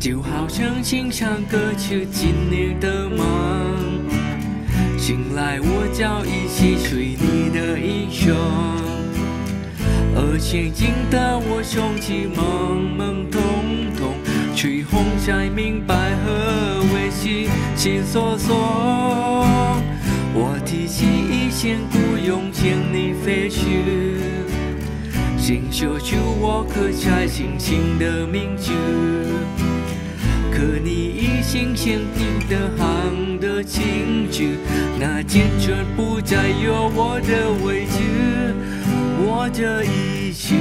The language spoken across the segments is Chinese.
就好像欣赏歌曲今夜的梦。醒来我早已细碎你的英雄，而现今的我雄起懵懵懂懂，吹红才明白何为心心所索。我提起一线孤勇千里飞去，心绣出我刻在星星的名字。可你已经限定的行的情致，那坚决不再有我的位置。我这一生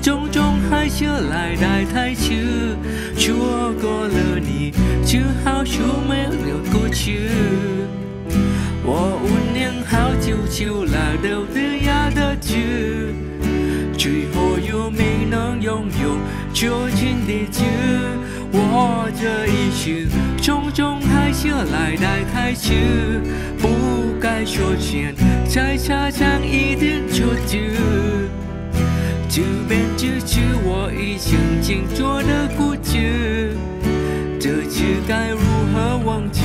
种种害羞来代台词，错过了你，只好说没了过去。我无念好久就来到的呀的句，最后又没能拥有究竟的字。我这一生种种害羞来得太迟，不该说前才差强一点错字。这边支持我一生静坐的固执，这次该如何忘记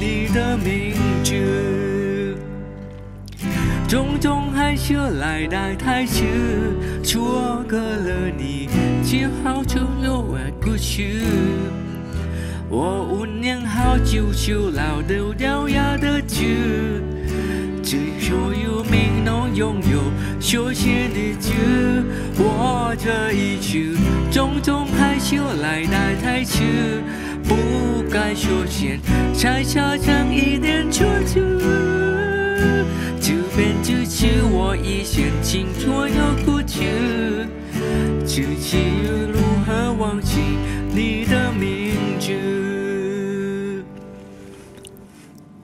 你的名字？种种害羞来得太迟，错过了你，只好就又爱过去。我无念好久就老丢掉牙的字，最后又没能拥有修写的字。我这一句种种害羞来代台词，不该说前才差强一点错字。这边支持我一线，请所有过去，今夕如何忘记